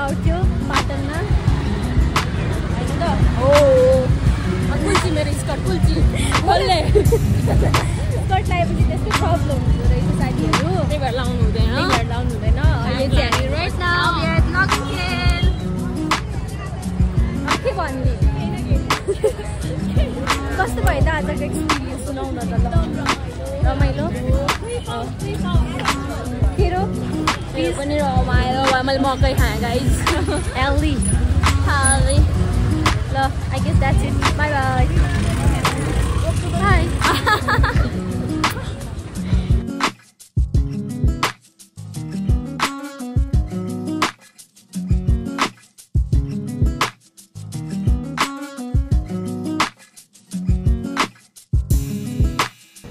Out थियो पाटनमा। होइन त? हो कुल्ची मेरो स्कर्ट कुल्ची। कसले स्कर्ट लगाएपछि त्यस्तै प्रब्लम हुँदो रहेछ साथीहरू। त्यही भएर लाउनु हुँदैन। लाउनु हुँदैन। अहिले चाहिँ हामी राइट नाउ के भन्ने? कस्तो भयो त आजको एक्सपिरियन्स सुनाउ न त ल। रमाइलो। पनि रमायो मैले मकै खाएँ गाइज हेल्दी खाँदै ल I guess that's it bye bye bye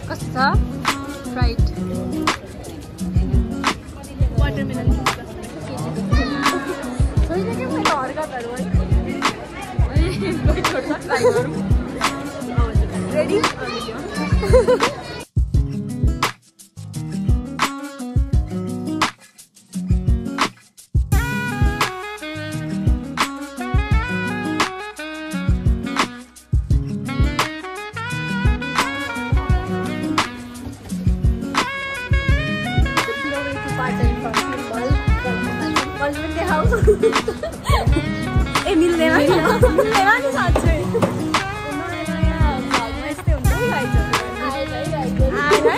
कस्तो छ फ्राइड み んそれだけたら悪。った。Ready? मैले हर्कतहरू रेडी ए मिल्दैन मिल्दैन नि साँच्चै यस्तै हुन्छ नि गाइजहरू आएर है आएर भ्लग